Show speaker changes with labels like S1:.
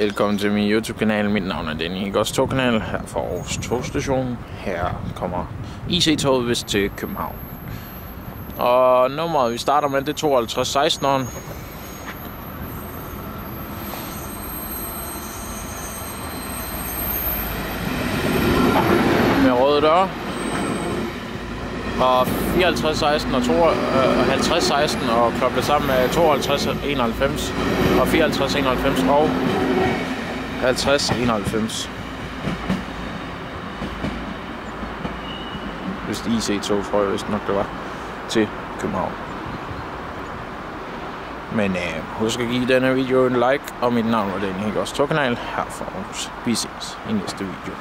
S1: Velkommen til min YouTube-kanal. Mit navn er Danny Higos togkanal her fra Aarhus Togstation. Her kommer IC-toget vist til København. Og nummeret vi starter med, det er 5216 Med røde døre. Og 5416 og 5016 øh, og koblet sammen med 5291 og 5491 og 5091. Hvis IC-tog, tror jeg vist nok det var, til København. Men øh, husk at give denne video en like, og mit navn er Danny to togkanal her fra Aarhus. Vi ses i næste video.